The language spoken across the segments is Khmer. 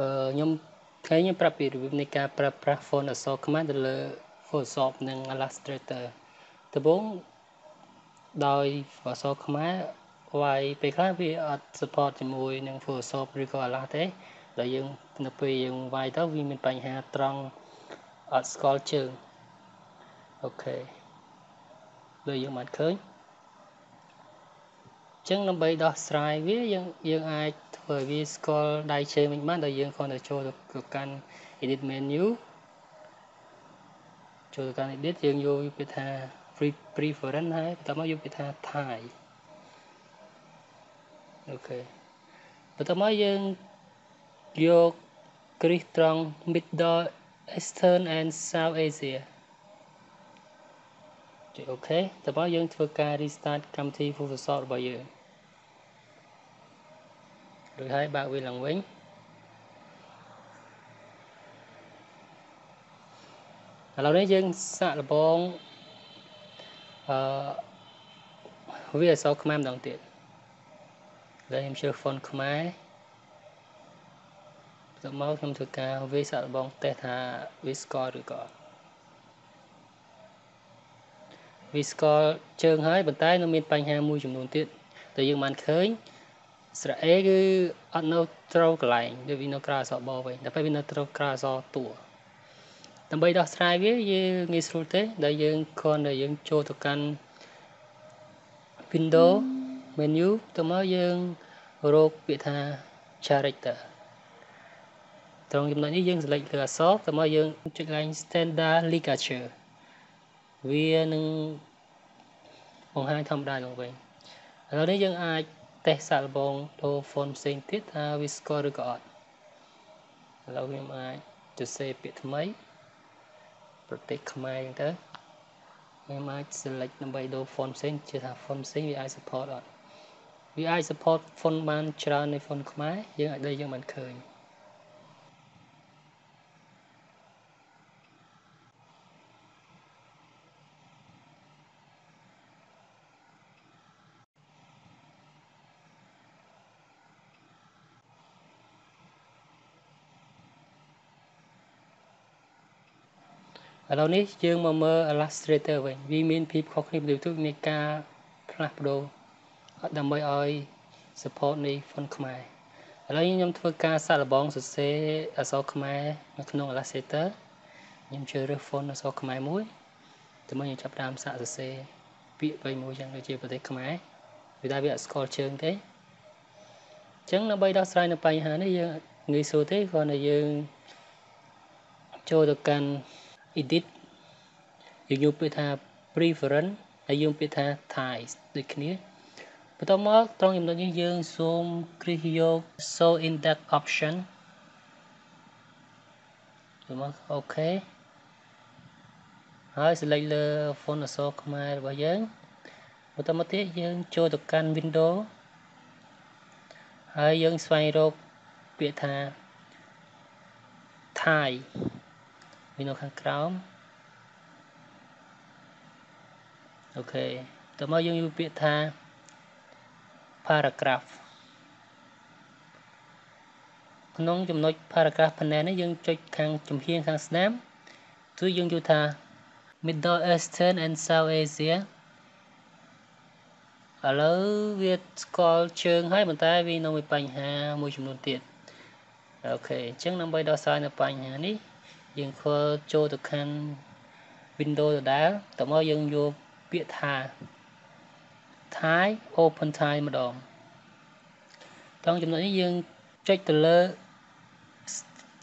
អឺខ្ញុំថ្ងៃខ្ញុំប្រាប់ពីរបៀបនៃការប្រើប្រាស់ font អក្សរខ្មែរទៅលើ Photoshop និង Illustrator ដំបូងដោយអក្សរខ្មែរវាយពេលខ្លះវាអត់ support ជាមួយនឹង Photoshop ឬក៏ Illustrator ទេដល់យើងនៅពេលយើងវាយទៅវាមានបញ្ហាត្រង់អត់ស្គាល់ជើងអូខេដូចយើងបានឃើញចឹងដើម្បីដោះស្រាយវាយើងយើងអាច ធ្វើឲ្យវាស្គាល់ដៃជើងវិញបានដោយយើងគ្រាន់តែចូលទៅកាន់ edit menu ចូលទៅកាន់ edit យើងយកវាពាក្យថា preference ហើយបន្ទាប់មកយកពាក្យថា Thai អូខេបន្ទាប់មកយើងយកគ្រីសត្រង់ Middle Eastern and South Asia ចុចអូខេតើយើងធ្វើការ restart កម្មវិធី Photoshop របស់យើង រួចហើយបើកវាឡើងវិញឥឡូវនេះយើងសាកល្បងអឺវាអក្សរខ្មែរម្ដងទៀតឥឡូវខ្ញុំជឿ font ខ្មែរទៅមកខ្ញុំធ្វើការវាសាកល្បងតេស្តថាវាស្គាល់ឬក៏វាស្គាល់ជើងហើយប៉ុន្តែនៅមានបញ្ហាមួយចំនួនទៀតដែលយើងបានឃើញ ស្រៈ A គឺអត់នៅត្រូវកន្លែងដូចវានៅក្រៅអក្សរបវិញតែពេលវានៅត្រូវក្រៅអក្សរតួដើម្បីដោះស្រាយវាយើងងាយស្រួលទេដែលយើងគ្រាន់តែយើងចូលទៅកាន់ Windows menu ទៅមកយើងរកពាក្យថា character ត្រង់ចំណុចនេះយើង select លើអក្សរទៅមកយើងចុចកន្លែង standard ligature វានឹងបង្ហាញធម្មតាឡើងវិញឥឡូវនេះយើងអាច តេស្តសាកល្បងដូរ font ផ្សេងទៀតថាវាស្គាល់ឬក៏អត់ឥឡូវខ្ញុំអាចទៅសេពាក្យថ្មី ប្រទេសខ្មែរអញ្ចឹងទៅខ្ញុំអាច select ដើម្បីដូរ font ផ្សេងជឿថា font ផ្សេងវាអាច support អត់វាអាច support font បានច្រើននៃ font ខ្មែរយើងអាចដូចយើងបានឃើញ ឥឡូវនេះយើងមកមើល Illustrator វិញវាមានភាពខុសគ្នាពីទូនៃការផ្លាស់ប្ដូរដើម្បីឲ្យ support នៃ font ខ្មែរឥឡូវខ្ញុំធ្វើការសាកល្បងសរសេរអក្សរខ្មែរនៅក្នុង Illustrator ខ្ញុំជ្រើសរើស font អក្សរខ្មែរមួយទៅមកខ្ញុំចាប់ដើមសាកសរសេរពាក្យបីមួយចឹងដូចជាប្រទេសខ្មែរវាតែវាអត់ស្គាល់ជើងទេអញ្ចឹងដើម្បីដោះស្រាយនៅបញ្ហានេះយើងងាយស្រួលទេគ្រាន់តែយើងចូលទៅកាន់ edit យើងយកពាក្យថា preference ហើយយើងពាក្យថា ties ដូចគ្នាបន្ទាប់មកត្រង់ចំណុចនេះយើងសូមគ្រីសយក show index option ចូលមកអូខេហើយ select លើ font អក្សរខ្មែររបស់យើងបន្តមកទៀតយើងចូលទៅកាន់ window ហើយយើងស្វែងរកពាក្យថា Thai វានៅខាងក្រោមអូខេតើមកយើងយកពាក្យថា paragraph ក្នុងចំណុច paragraph panel នេះយើងចុចខាងចំហៀងខាងស្នាមគឺយើងយកថា Middle Eastern and South Asia ឥឡូវវាស្គាល់ជើងហើយប៉ុន្តែវានៅមានបញ្ហាមួយចំនួនទៀតអូខេអញ្ចឹងដើម្បីដោះស្រាយនៅបញ្ហានេះ យើងខលចូលទៅខាង Windows ដដែលតមកយើងយកពាក្យថា Thai Open Thai ម្ដងត្រង់ចំណុចនេះយើងចុចទៅលើ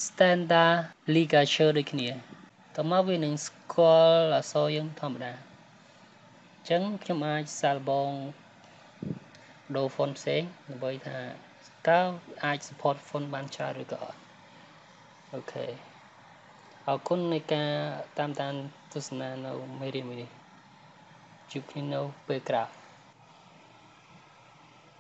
Standard Ligature ដូចគ្នាតមកវានឹងស្គាល់អក្សរយើងធម្មតាអញ្ចឹងខ្ញុំអាចសាកល្បងដូរ font ផ្សេងដើម្បីថាតើអាច support font បានច្រើនឬក៏អត់អូខេ អរគុណនៃការតាមដានទស្សនានៅមេរៀនមួយនេះជួបគ្នានៅពេលក្រោយ